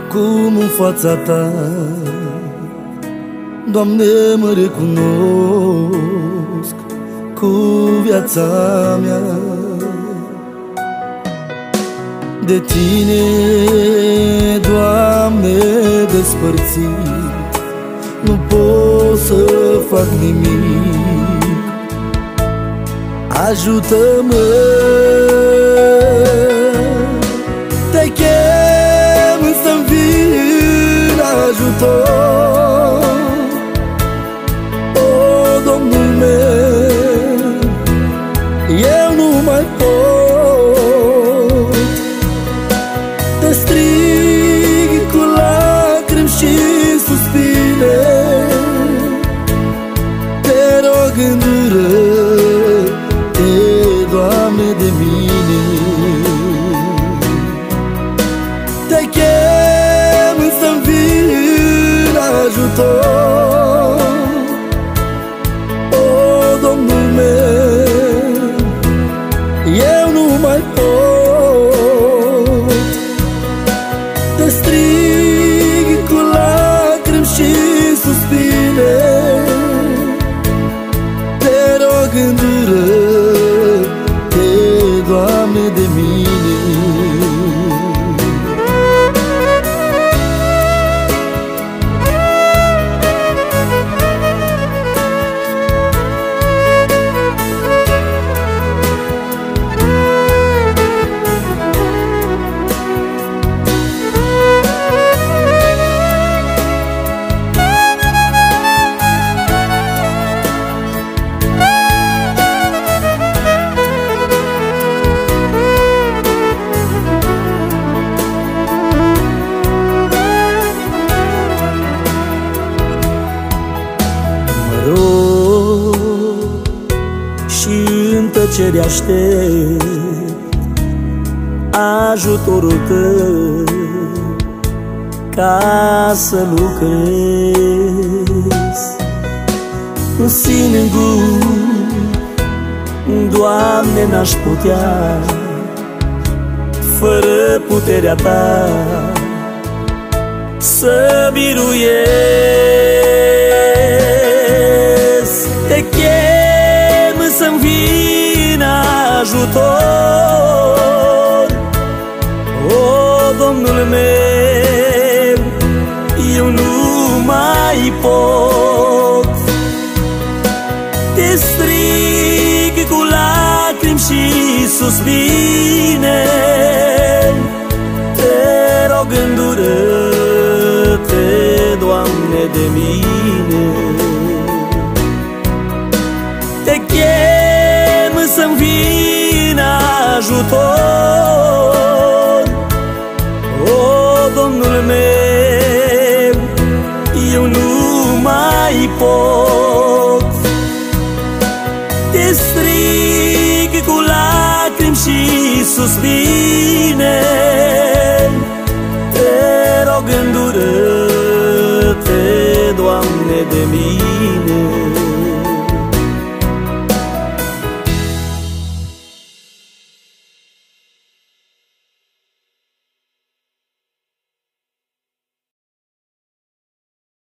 Vin acum în fața ta. Doamne, mă recunosc cu viața mea. De Tine, Doamne, despărțit Nu pot să fac nimic. Ajută-mă ajutor. O, Domnul meu, eu nu mai pot. Te strig cu lacrimi și suspine. Te rog îndură, te, Doamne, de mine. tău O, oh, Domnul Eu nu mai pot. Te strig cu lacrimi și suspine. Te rog îndură tăcere aștept ajutorul tău ca să lucrez. În sine în Doamne, n-aș putea fără puterea Ta să biruiesc ajutor. O, Domnul meu, eu nu mai pot. Te strig cu lacrimi și suspine. Te rog îndură-te, Doamne, de mine ajutor. O, Domnul meu, eu nu mai pot. Te strig cu lacrimi și suspine. Te rog îndură-te, Doamne, de mine